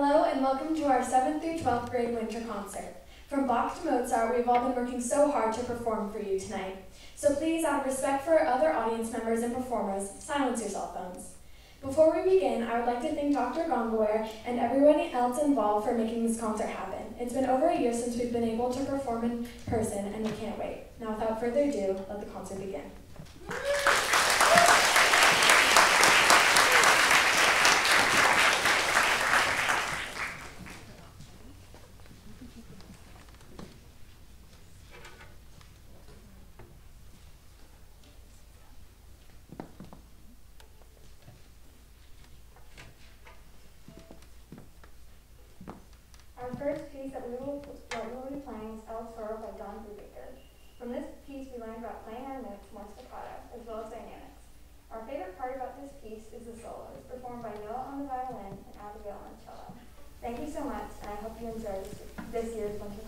welcome to our 7th through 12th grade winter concert. From Bach to Mozart, we've all been working so hard to perform for you tonight. So please, out of respect for other audience members and performers, silence your cell phones. Before we begin, I would like to thank Dr. Gongaware and everyone else involved for making this concert happen. It's been over a year since we've been able to perform in person, and we can't wait. Now, without further ado, let the concert begin. Our first piece that we will, that we will be playing is Don Brubaker. From this piece, we learned about playing our notes more staccato, as well as dynamics. Our favorite part about this piece is the solos, performed by Noah on the violin and Abigail on the cello. Thank you so much, and I hope you enjoy this, this year's winter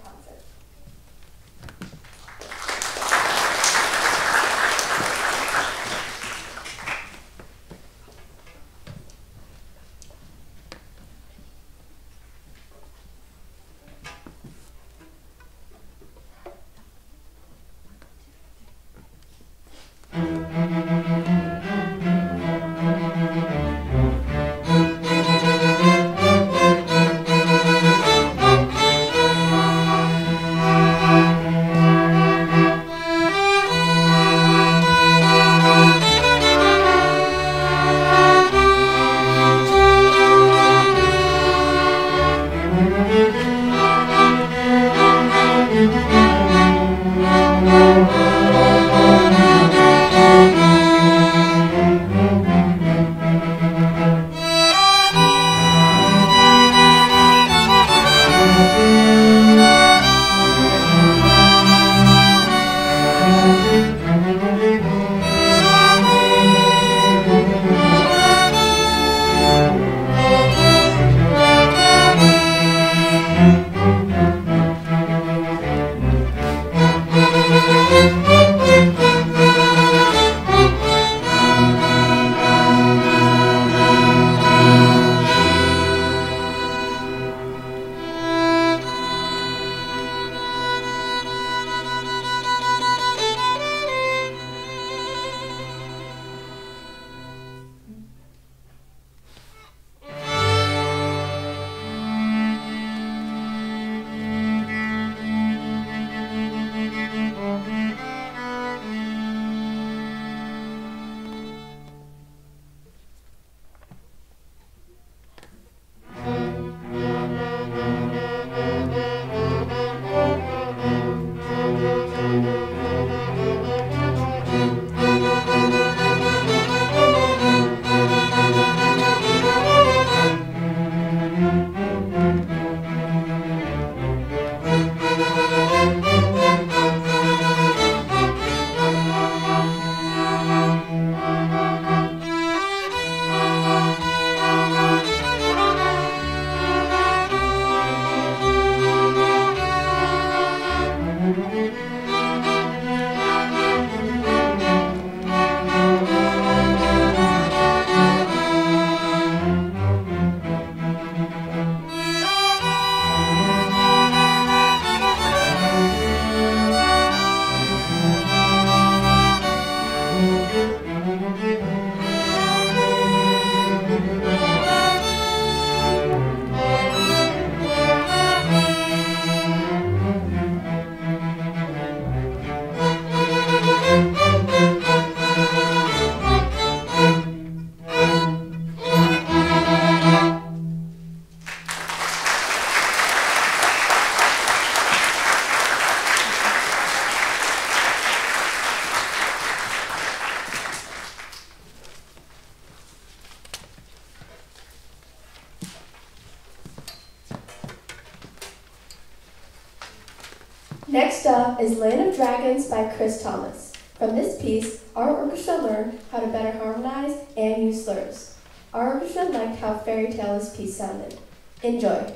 Orchestra liked how fairy tale this piece sounded. Enjoy.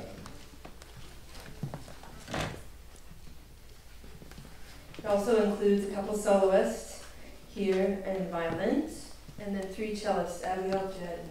It also includes a couple soloists here and violins, and then three cellists, Abigail, Jed,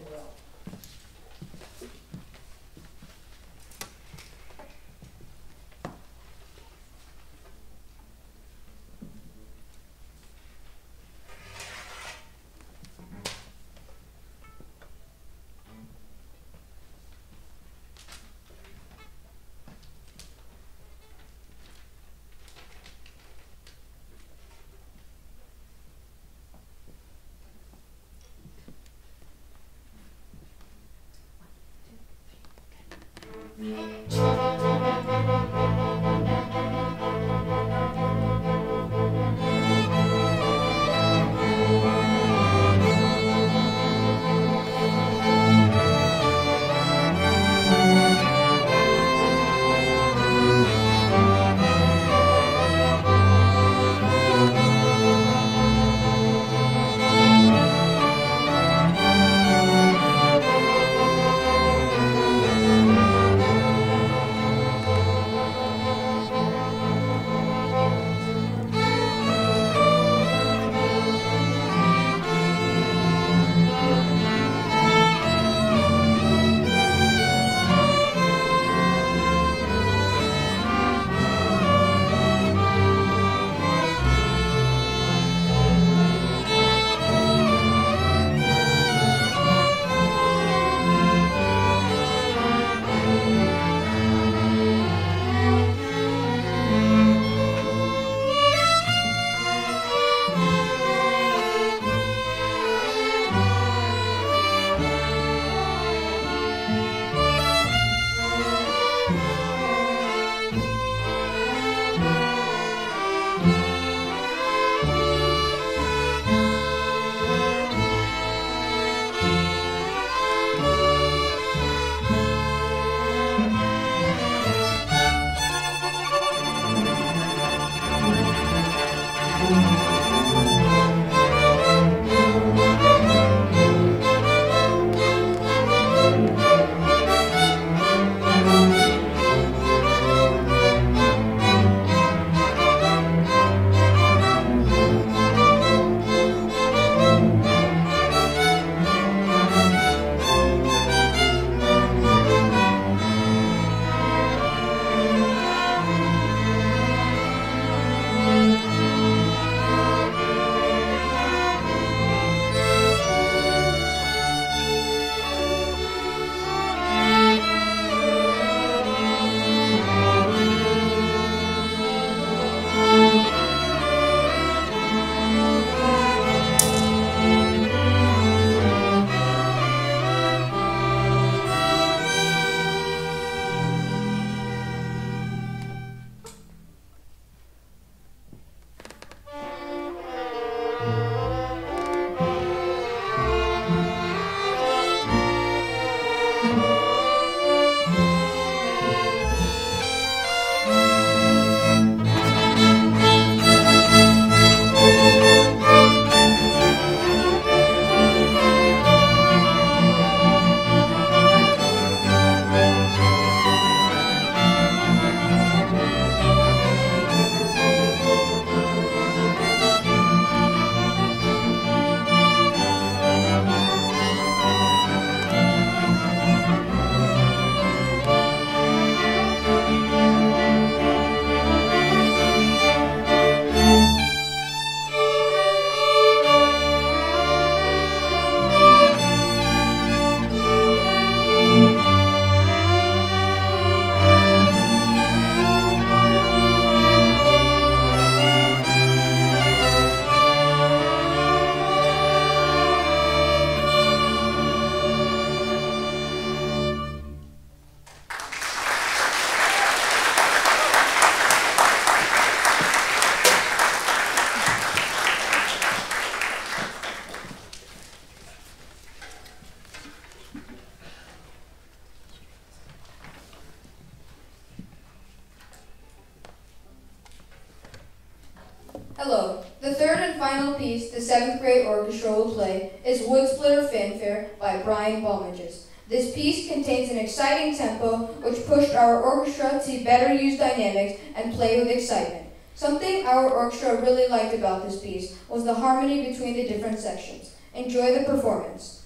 the seventh grade orchestra will play is Wood Splitter Fanfare by Brian Balmages. This piece contains an exciting tempo which pushed our orchestra to better use dynamics and play with excitement. Something our orchestra really liked about this piece was the harmony between the different sections. Enjoy the performance.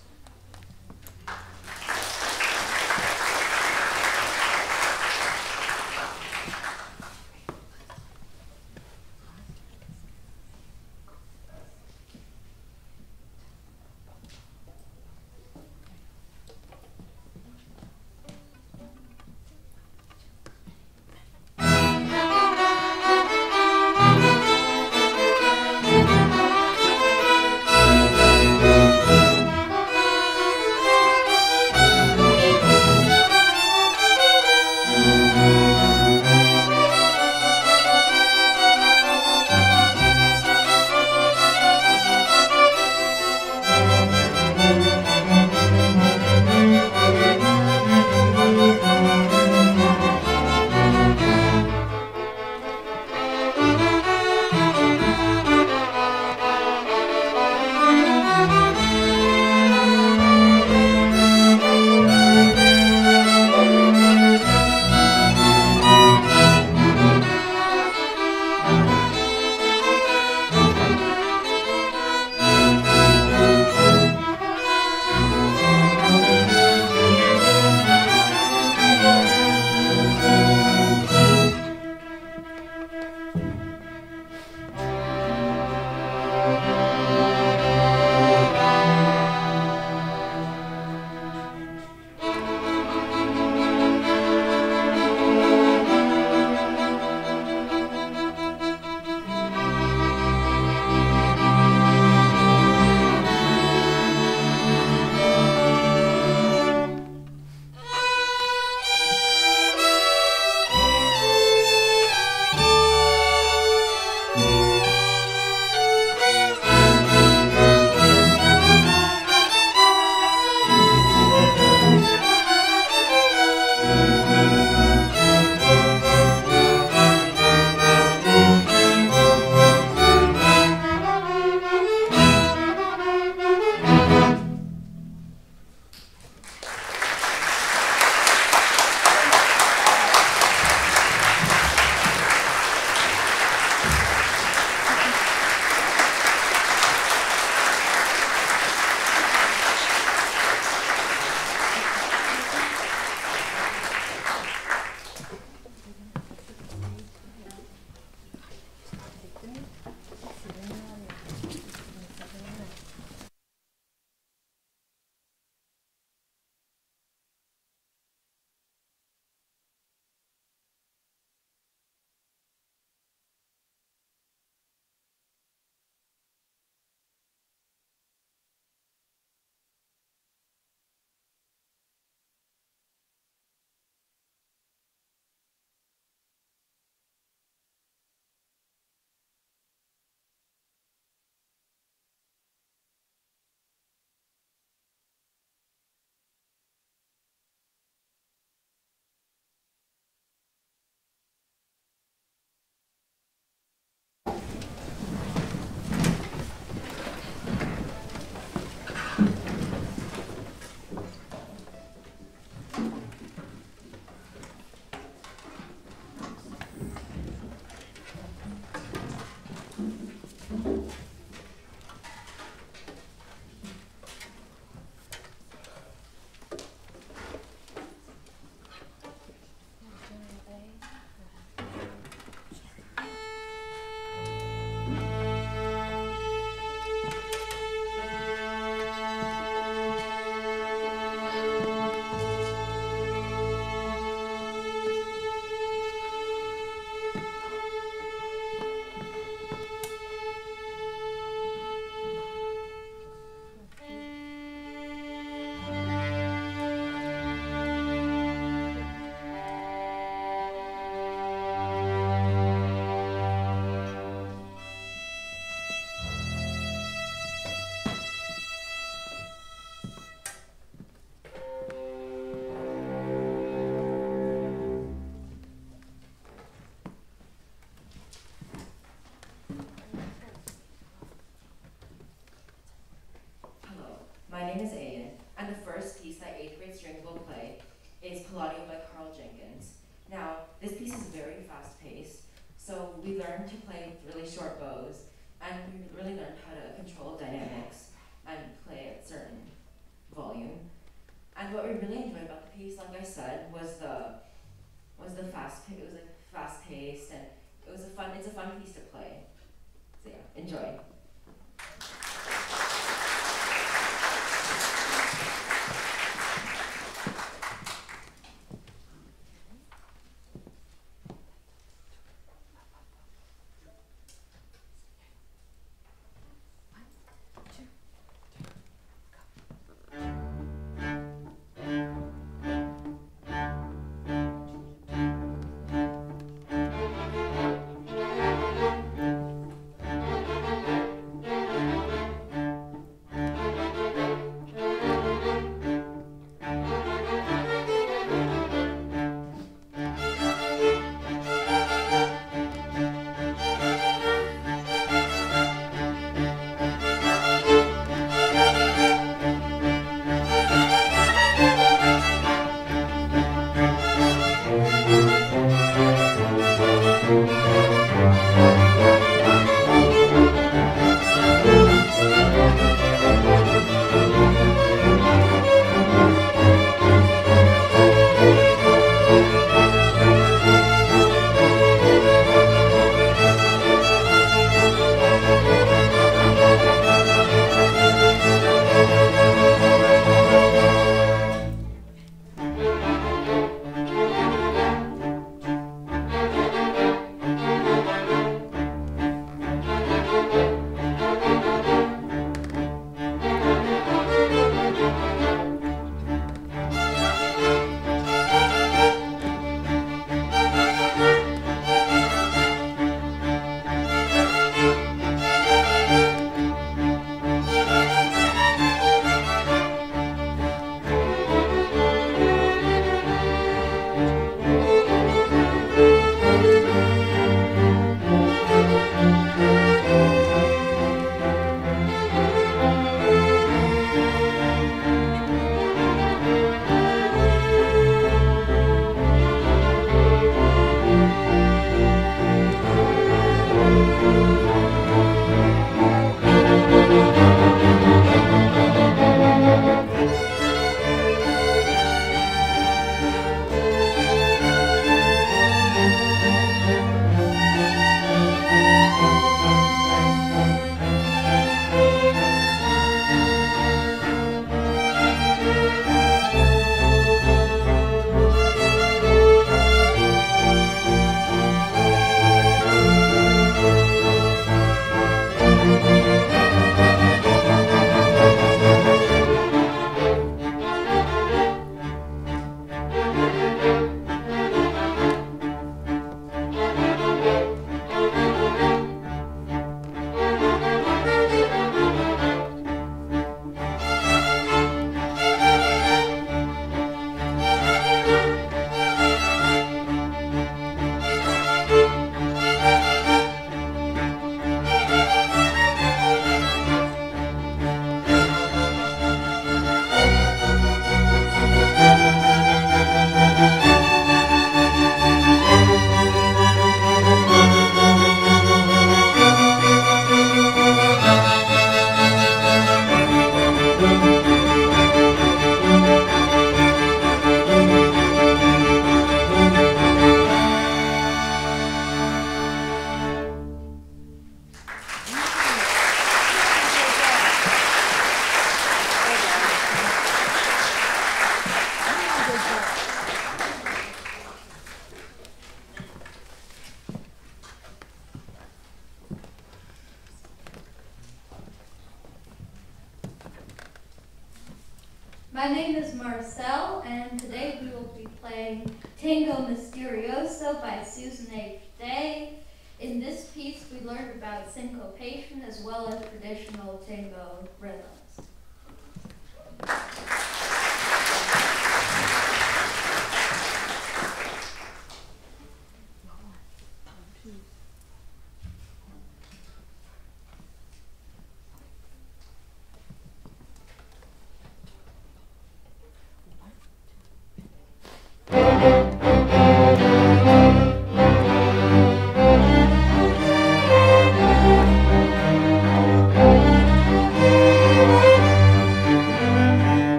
Name is Ayan,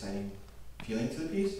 exciting feeling to the piece.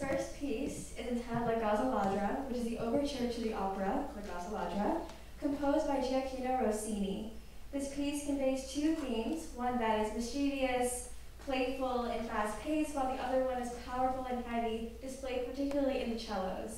First piece is entitled La Gazza Ladra, which is the overture to the opera La Gazza Ladra, composed by Gioacchino Rossini. This piece conveys two themes, one that is mischievous, playful, and fast-paced, while the other one is powerful and heavy, displayed particularly in the cellos.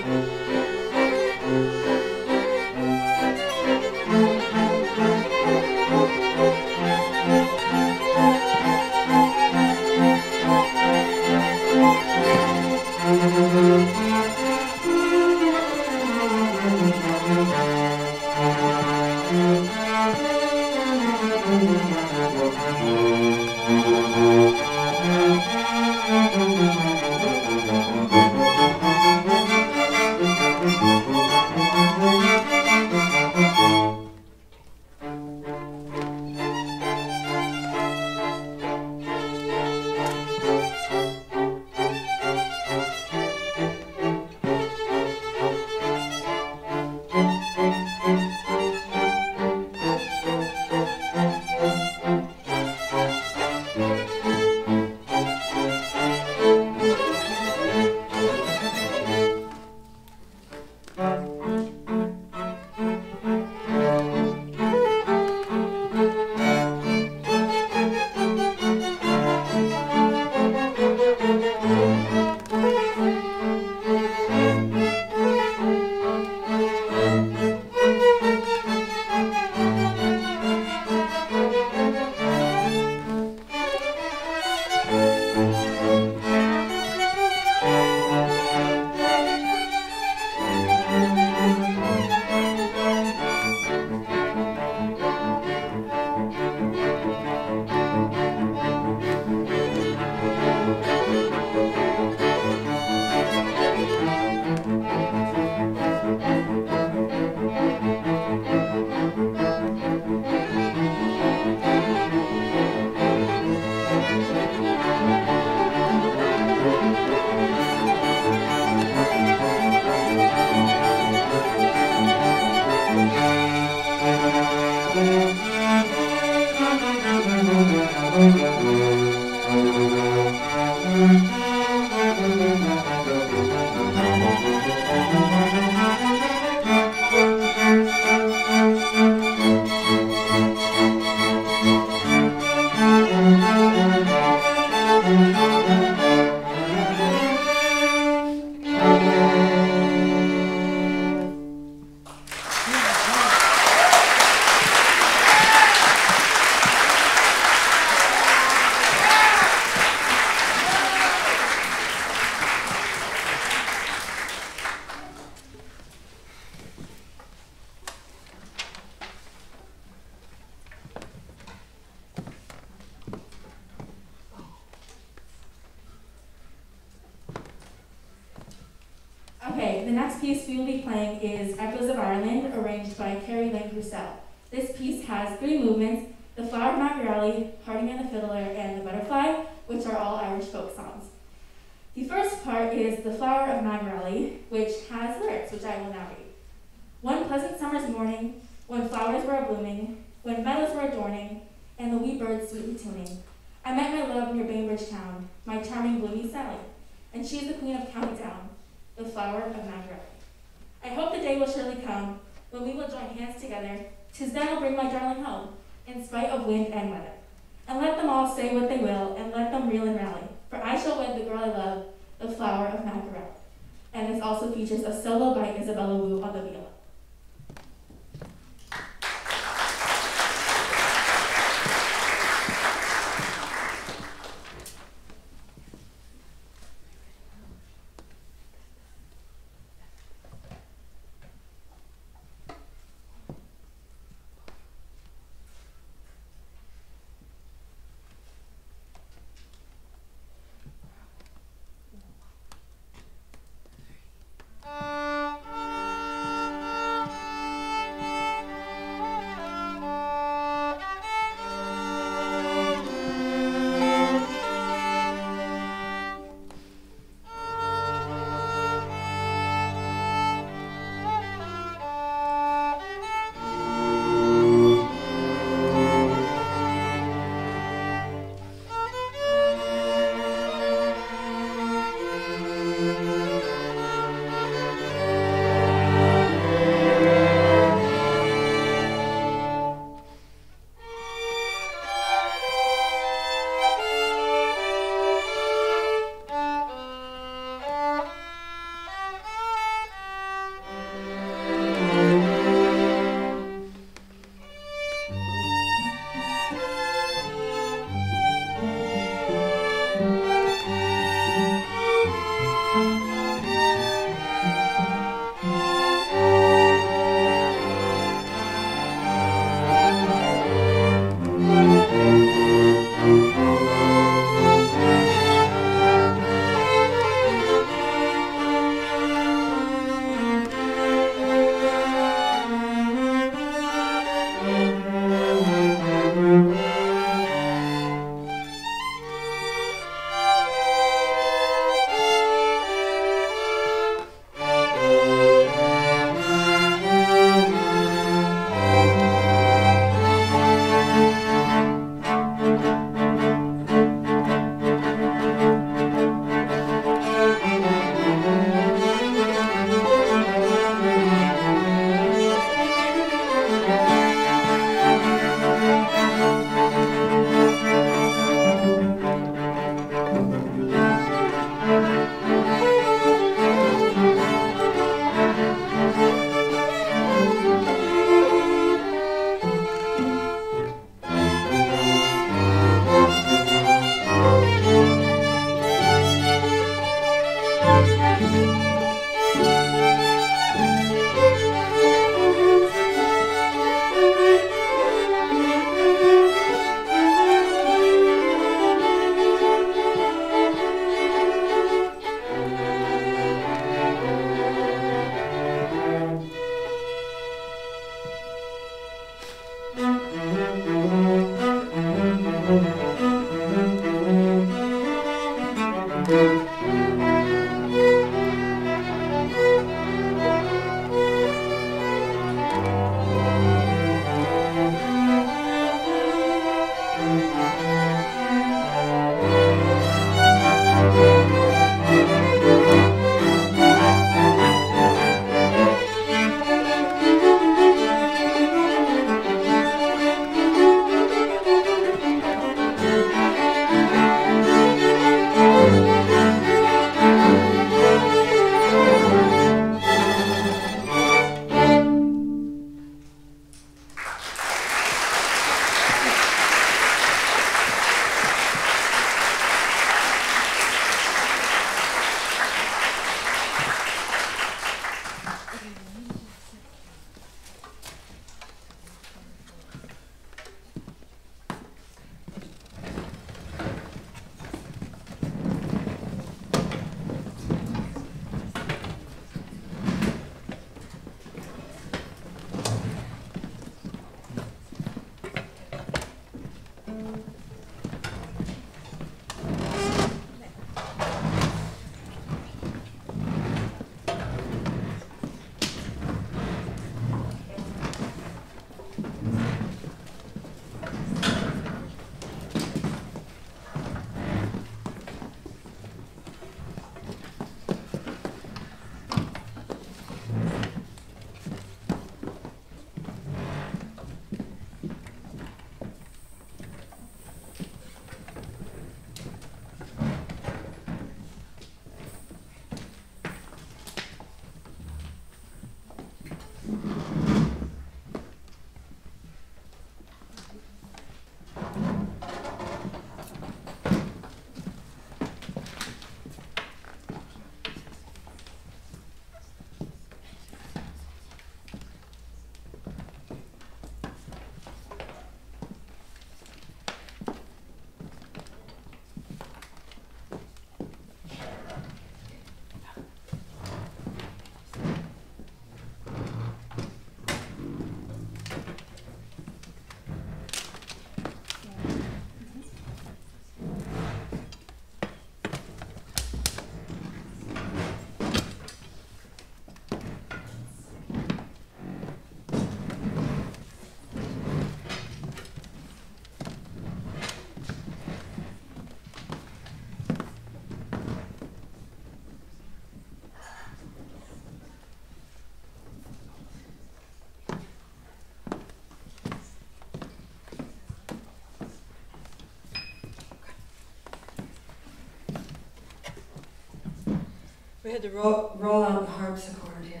We had to roll, roll out the harpsichord here.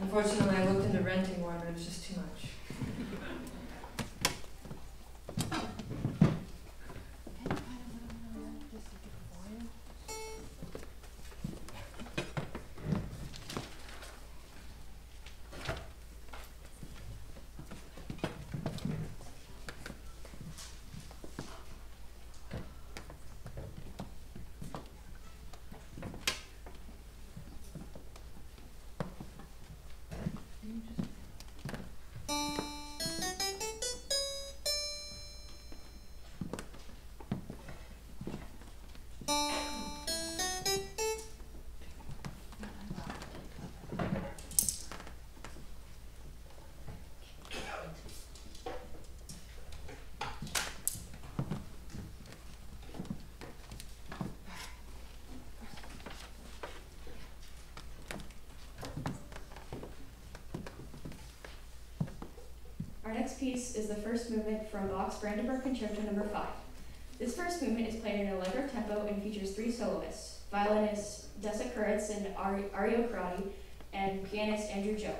Unfortunately, I looked into renting one, but it was just too much. Our next piece is the first movement from Bach's Brandenburg Concerto Number 5. This first movement is played in a allegro tempo and features three soloists, violinist Dessa Kuritz and Ari- Ario Karate, and pianist Andrew Joe.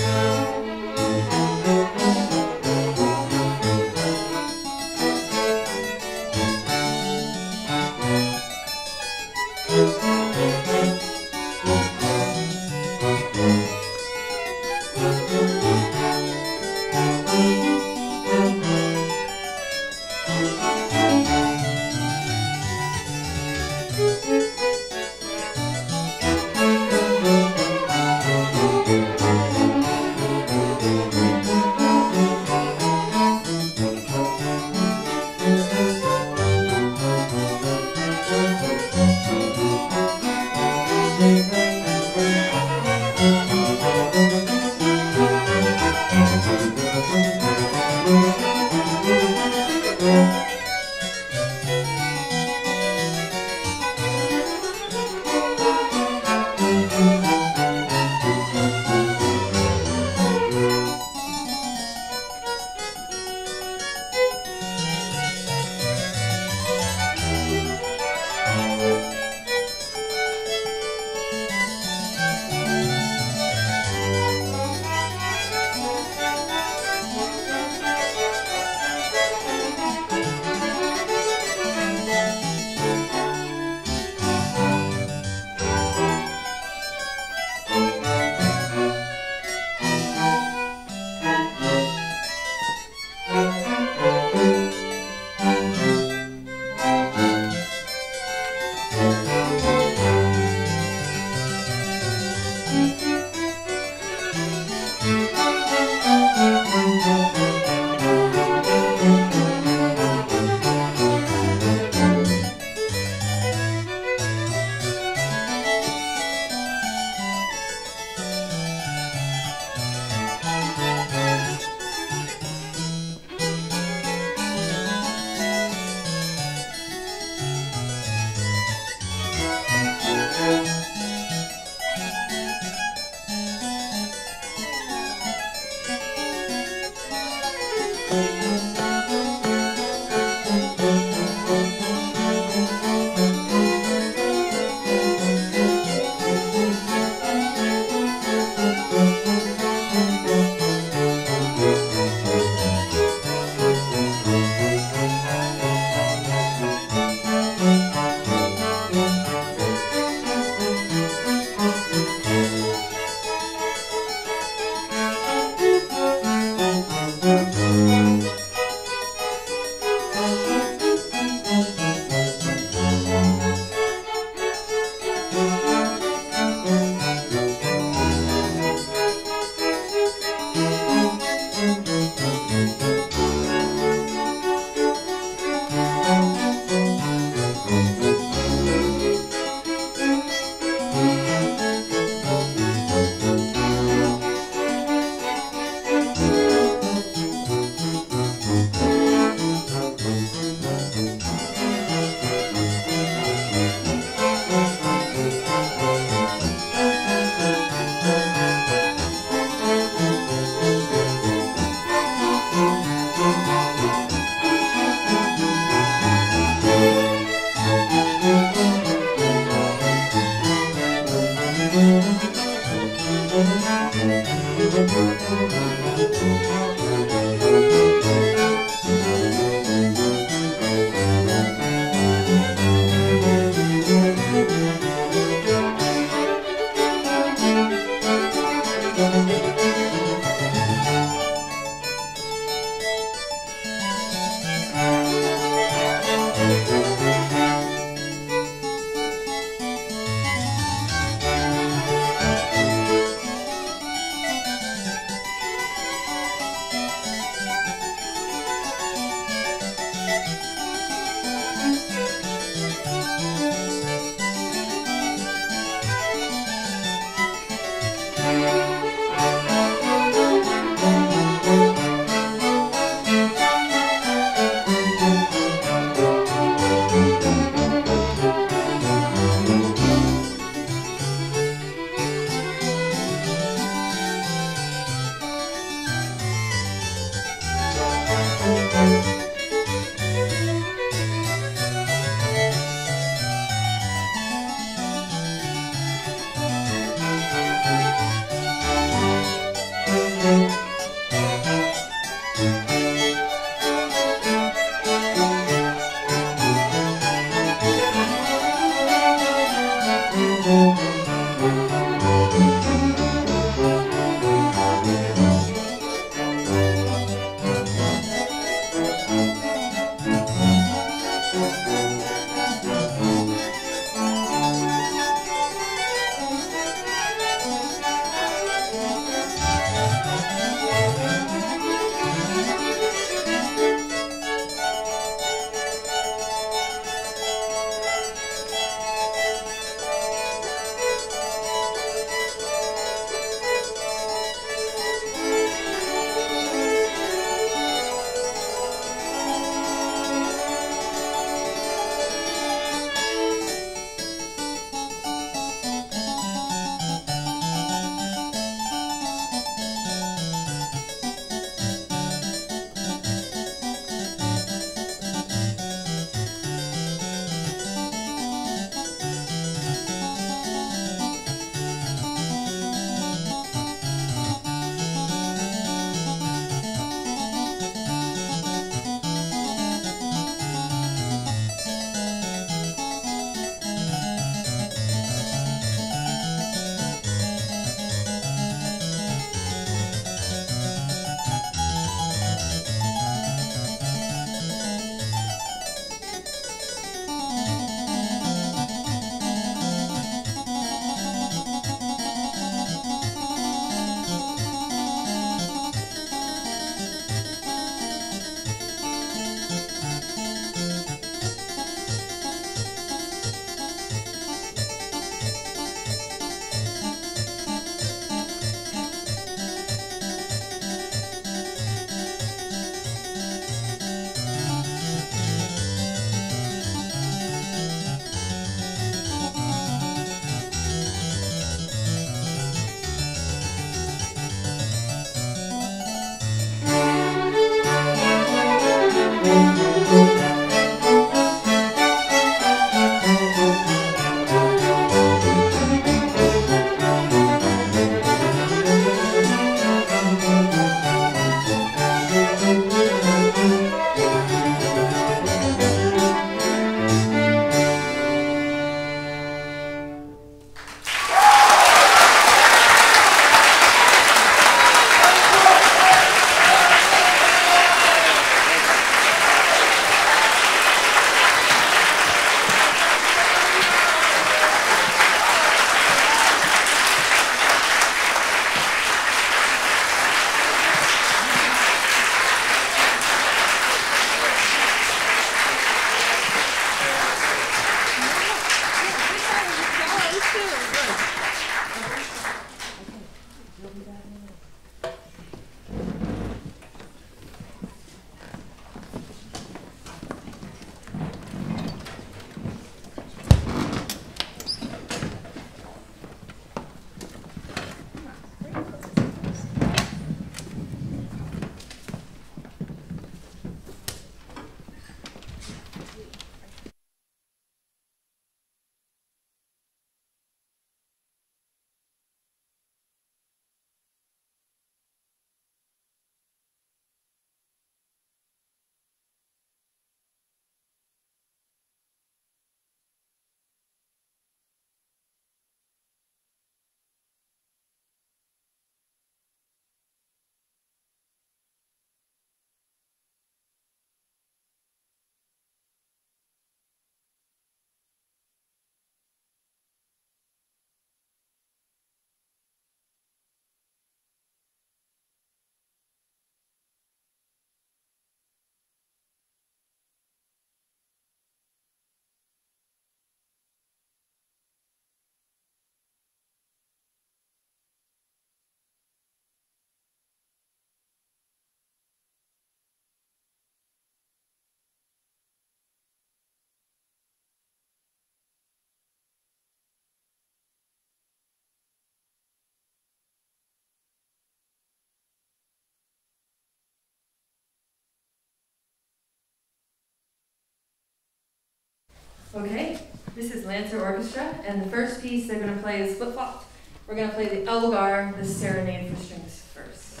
Okay, this is Lancer Orchestra, and the first piece they're going to play is flip flop. We're going to play the Elgar, the Serenade for Strings first,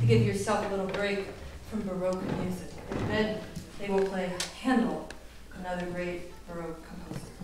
to give yourself a little break from Baroque music. And then they will play Handel, another great Baroque composer.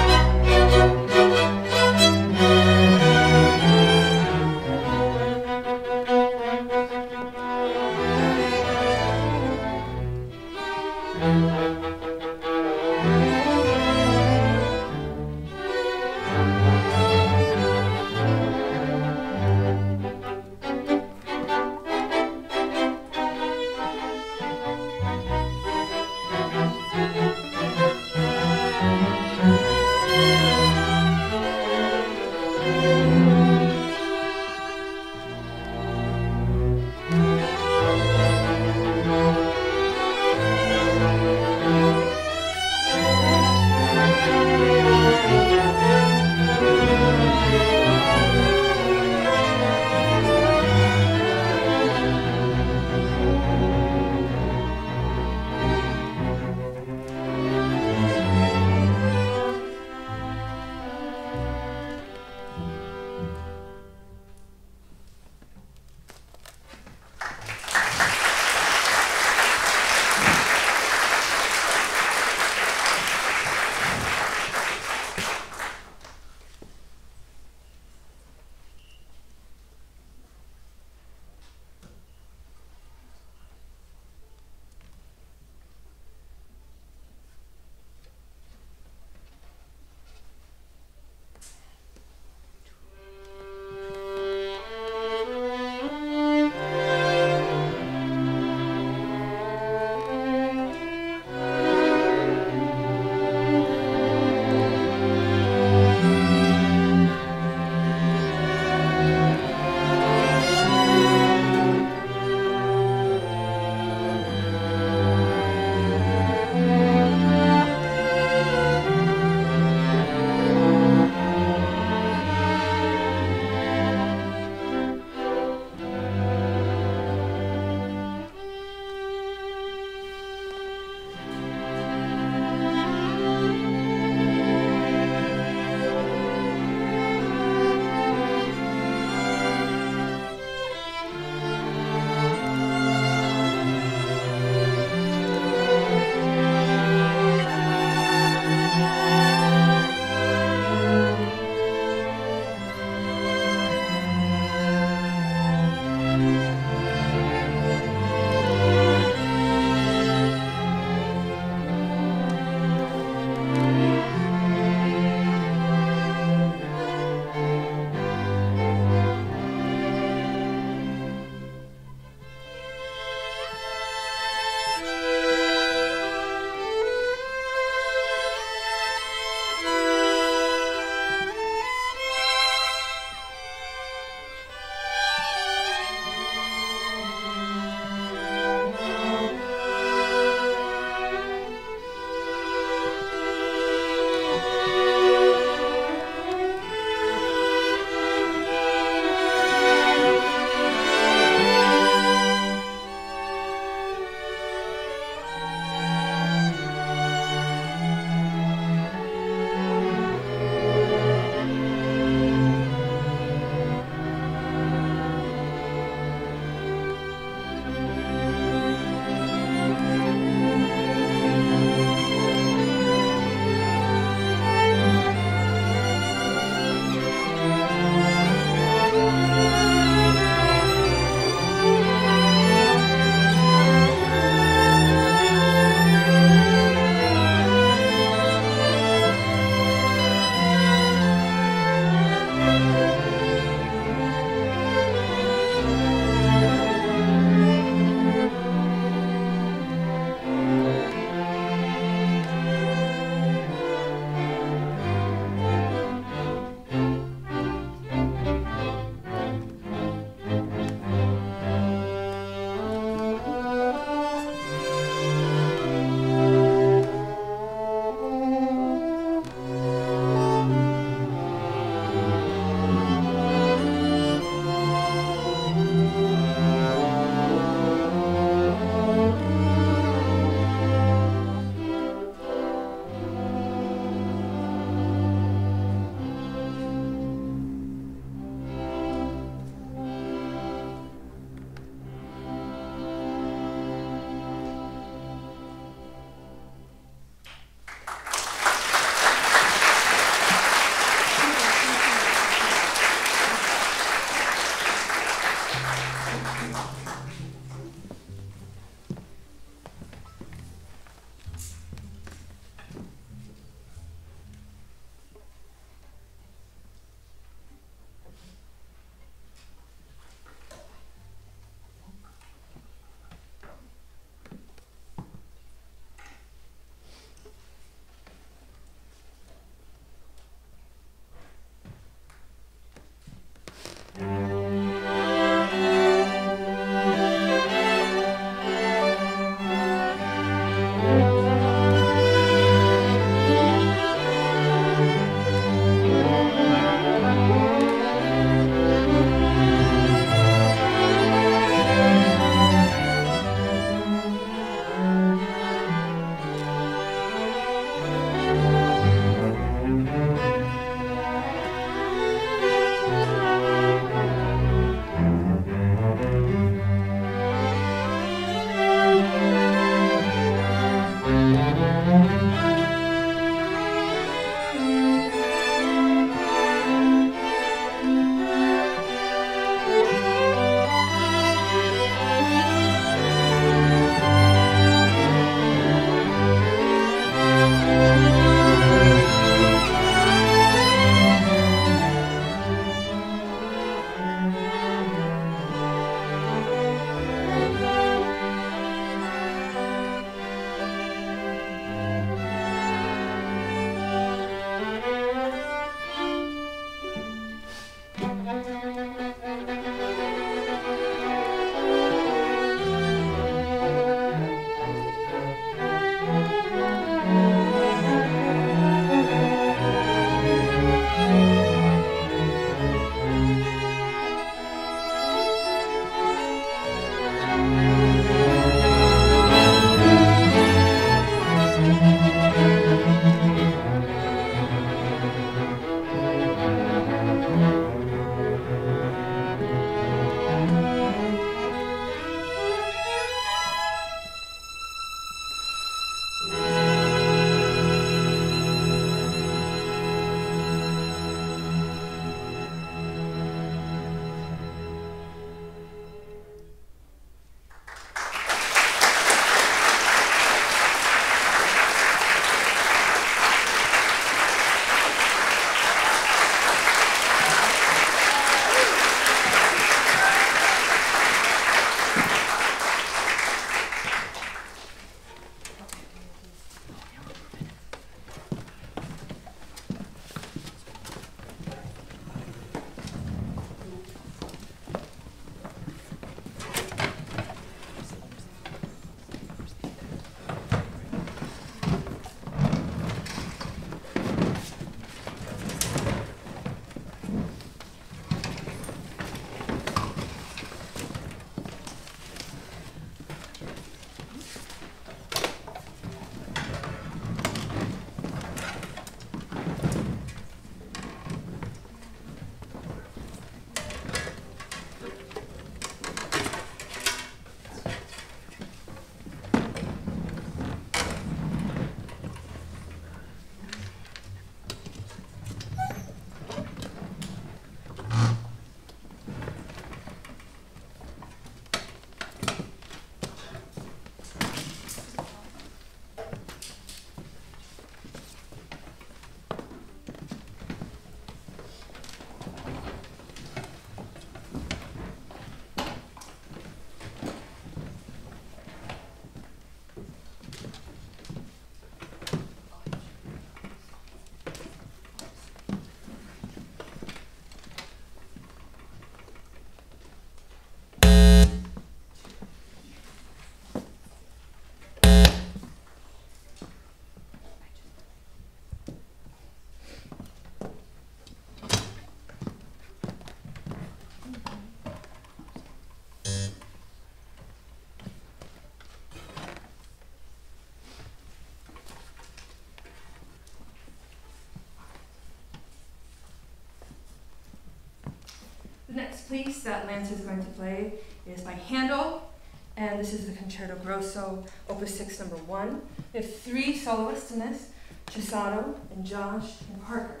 Piece that Lance is going to play is by Handel, and this is the Concerto Grosso, Opus 6, number 1. We have three soloists in this, Chisato and Josh and Parker.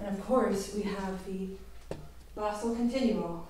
And of course, we have the Basso Continuo,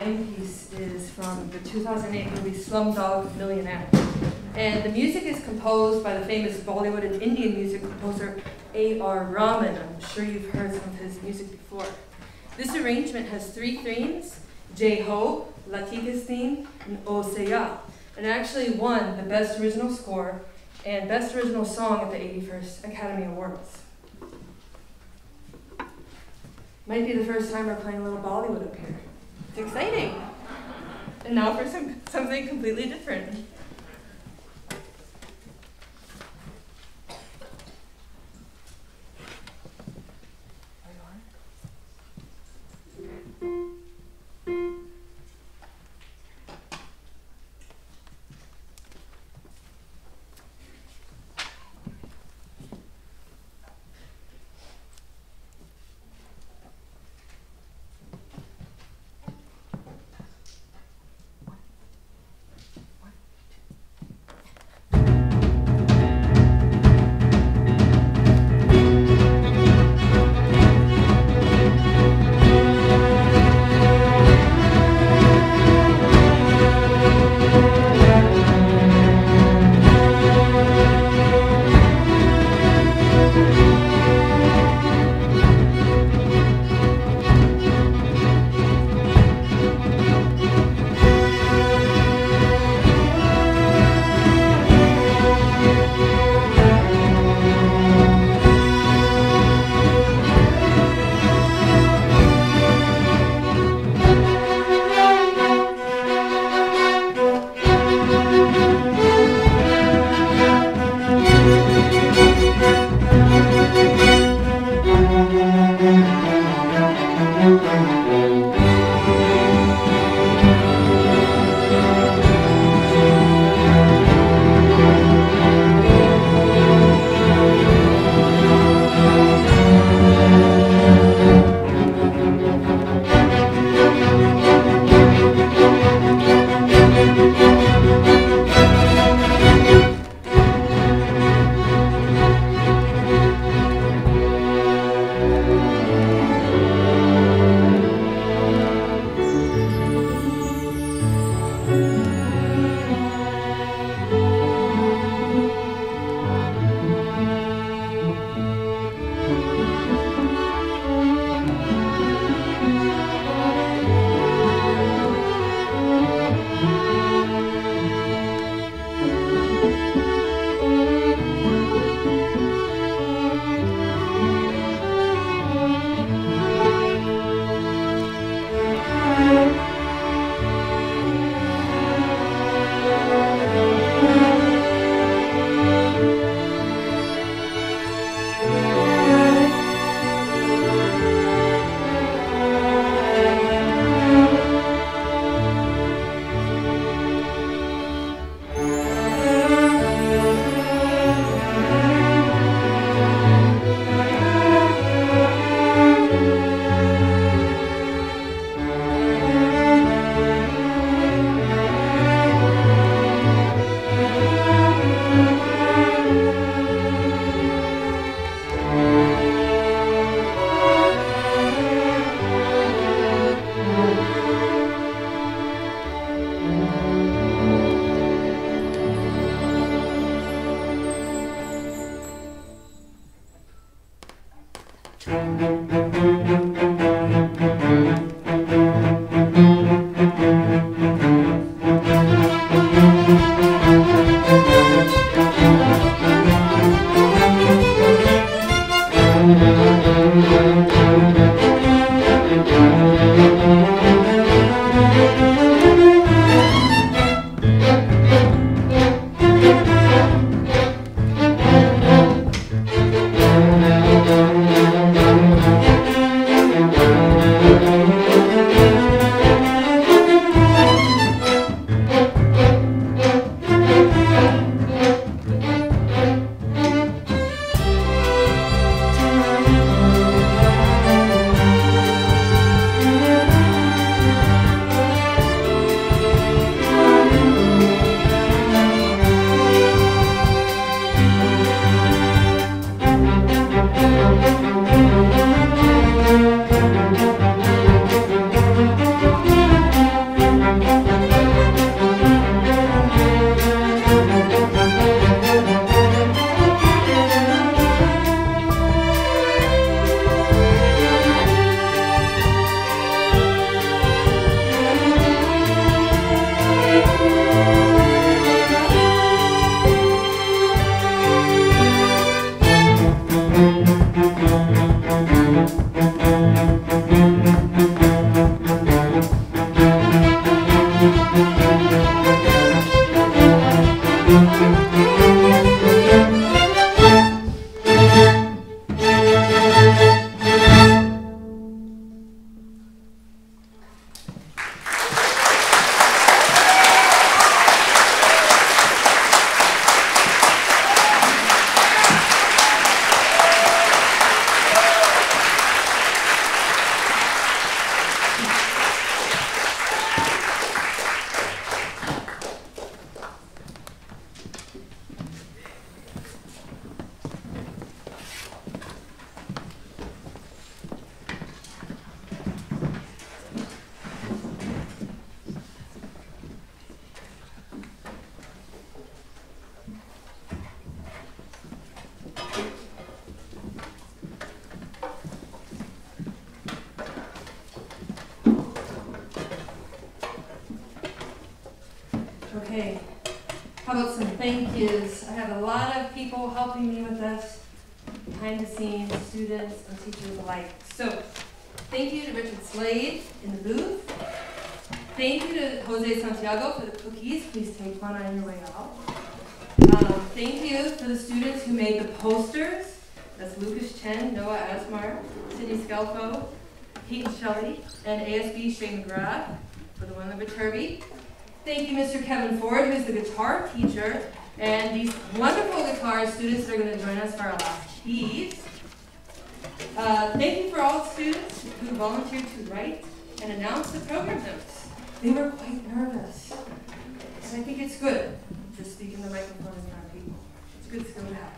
piece is from the 2008 movie Slumdog Millionaire. And the music is composed by the famous Bollywood and Indian music composer A.R. Rahman. I'm sure you've heard some of his music before. This arrangement has three themes, Jai Ho, Latika's theme, and O Saya. And actually won the Best Original Score and Best Original Song at the 81st Academy Awards. Might be the first time we're playing a little Bollywood up here. It's exciting. And now for some, something completely different. Okay, how about some thank yous? I have a lot of people helping me with this, behind the scenes, students and teachers alike. So, thank you to Richard Slade in the booth. Thank you to Jose Santiago for the cookies. Please take one on your way out. Um, thank you for the students who made the posters. That's Lucas Chen, Noah Asmar, Sydney Scalfo, Peyton Shelley, and ASB Shane McGrath for the one that Viterbi. Thank you, Mr. Kevin Ford, who's the guitar teacher, and these wonderful guitar students that are going to join us for our last piece. Uh, thank you for all students who volunteered to write and announce the program notes. They were quite nervous. And I think it's good to speak in the microphone in front of people. It's good to have.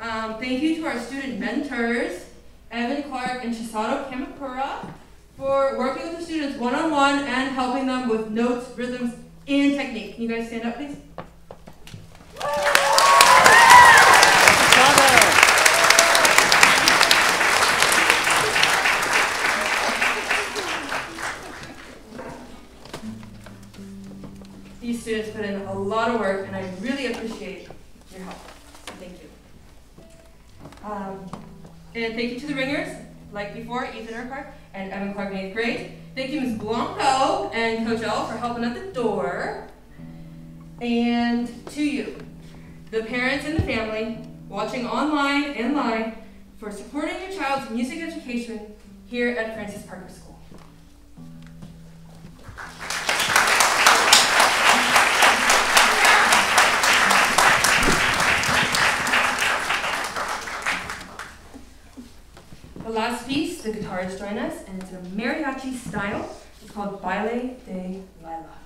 Um, thank you to our student mentors, Evan Clark and Chisato Kamakura, for working with the students one-on-one and helping them with notes, rhythms, and technique. Can you guys stand up, please? These students put in a lot of work, and I really appreciate your help. So thank you. Um, and thank you to the ringers, like before, Ethan Urquhart and Evan Clark in eighth grade. Thank you, Ms. Blanco and Coach L for helping at the door. And to you, the parents and the family watching online and live for supporting your child's music education here at Francis Parker School. The last piece, the guitarists join us, and it's a mariachi style. It's called Baile de Lila.